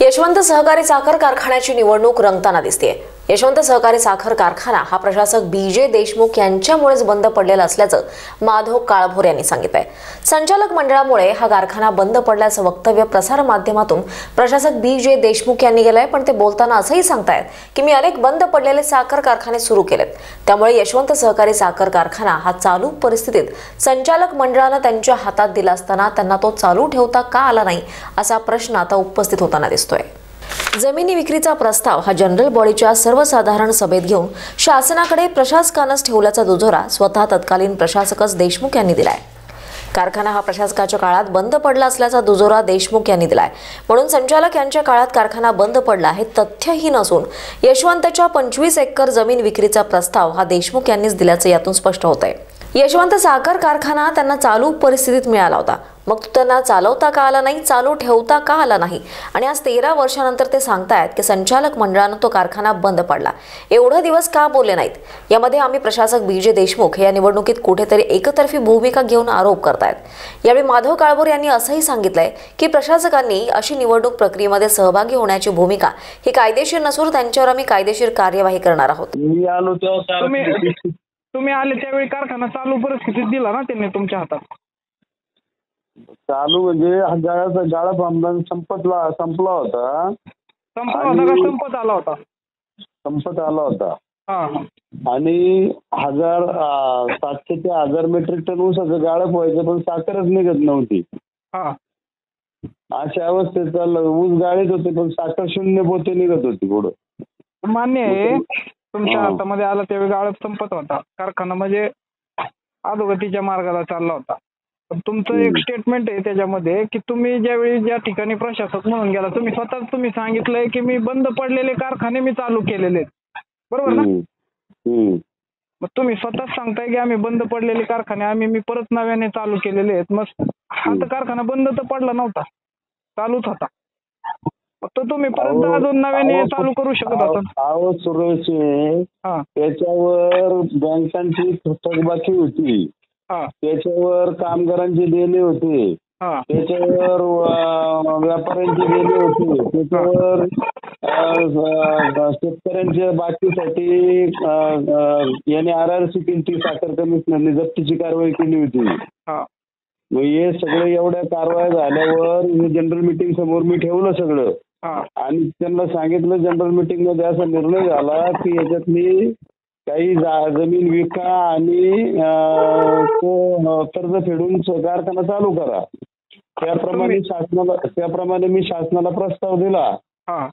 यशवंत सहकारी साखर कारखान्याची निवडणूक रंगताना दिसते यशवंत सहकारी साखर कारखाना हा प्रशासक बी जे देशमुख यांच्यामुळेच बंद पडलेला असल्याचं माधव काळभोर यांनी सांगितलंय. संचालक मंडळामुळे हा कारखाना बंद पडल्याचं वक्तव्य प्रसार माध्यमातून प्रशासक बी जे देशमुख यांनी केलंय पण ते बोलताना असंही सांगतायत की मी अनेक बंद पडलेले साखर कारखाने सुरू केलेत. त्यामुळे यशवंत सहकारी साखर कारखाना हा चालू परिस्थितीत संचालक मंडळानं त्यांच्या हातात दिला असताना त्यांना तो चालू ठेवता का आला नाही असा प्रश्न आता उपस्थित होताना दिसतोय. जमिनी विक्रीचा प्रस्ताव हा जनरल बॉडीच्या सर्वसाधारण सभेत घेऊन शासनाकडे प्रशासकानंच ठेवल्याचा दुजोरा स्वतः तत्कालीन प्रशासकच देशमुख यांनी दिलाय. कारखाना हा प्रशासकाच्या काळात बंद पडला असल्याचा दुजोरा देशमुख यांनी दिलाय. म्हणून संचालक यांच्या काळात कारखाना बंद पडला हे तथ्यही नसून यशवंतच्या पंचवीस एकर जमीन विक्रीचा प्रस्ताव हा देशमुख यांनीच दिल्याचं यातून स्पष्ट होत आहे यशवंत साखर कारखाना त्यांना चालू परिस्थितीत मिळाला होता. मग तो त्यांना चालवता का आला नाही चालू ठेवता का आला नाही? आणि आज तेरा वर्षानंतर ते सांगतायत की संचालक मंडळानं तो कारखाना बंद पडला. एवढे दिवस का बोलले नाहीत? यामध्ये आम्ही प्रशासक बी जे देशमुख हे या निवडणुकीत कुठेतरी एकतर्फी भूमिका घेऊन आरोप करतायत. यावेळी माधव काळभोर यांनी असंही सांगितलंय की प्रशासकांनी अशी निवडणूक प्रक्रियेमध्ये सहभागी होण्याची भूमिका ही कायदेशीर नसून त्यांच्यावर आम्ही कायदेशीर कार्यवाही करणार आहोत. तुम्ही आले त्यावेळी कारखाना चालू परिस्थितीत दिला ना त्यांनी तुमच्या हातात? चालू म्हणजे हा गाळाचा गाळा आमदार संपतला संपला होता. संपला होता आणि- का संपत आला होता. संपत आला होता. आणि हजार सातशे ते हजार मेट्रिक टन ऊसाचं गाळप व्हायचं पण साखरच निघत नव्हती. अशा अवस्थेत चाललं ऊस गाळीत होते पण साखर शून्य पोते निघत होती पुढं. मान्य आहे. तुमच्या. हातामध्ये आला त्यावेळी गाळप संपत होता. कारखाना म्हणजे अधोगतीच्या मार्गाला चालला होता. तुमचं एक. स्टेटमेंट आहे त्याच्यामध्ये की तुम्ही ज्यावेळी ज्या ठिकाणी प्रशासक म्हणून गेला तुम्ही स्वतःच तुम्ही सांगितलंय की मी बंद पडलेले कारखाने मी चालू केलेले आहेत. बरोबर ना. मग तुम्ही स्वतःच सांगताय की आम्ही बंद पडलेले कारखाने आम्ही मी परत नव्याने चालू केलेले आहेत. मग हा तर कारखाना बंद तर पडला नव्हता चालूच होता. फक्त तुम्ही परत अजून नव्याने चालू करू शकत अहो- सुरेश हा. त्याच्यावर बँकांची थकबाकी होती. हा. त्याच्यावर कामगारांचे देणे होते. हा. त्याच्यावर अं, व्यापाऱ्यांचे देणे होते. त्याच्यावर अं, अं, शेतकऱ्यांच्या बाकीसाठी अं, अं, याने आर आर सी केली साखर कमिशनरने जप्तीची कारवाई केली होती. हा. मग हे सगळं एवढ्या कारवाया झाल्यावर हे जनरल मिटिंग समोर मी ठेवलं सगळं. हा. आणि त्यांना सांगितलं जनरल मीटिंगमध्ये असा निर्णय झाला की याच्यातली काही जमीन विका आणि तो कर्ज फेडून कारखाना चालू करा. त्याप्रमाणे शासनाला त्याप्रमाणे मी शासनाला प्रस्ताव दिला. हा.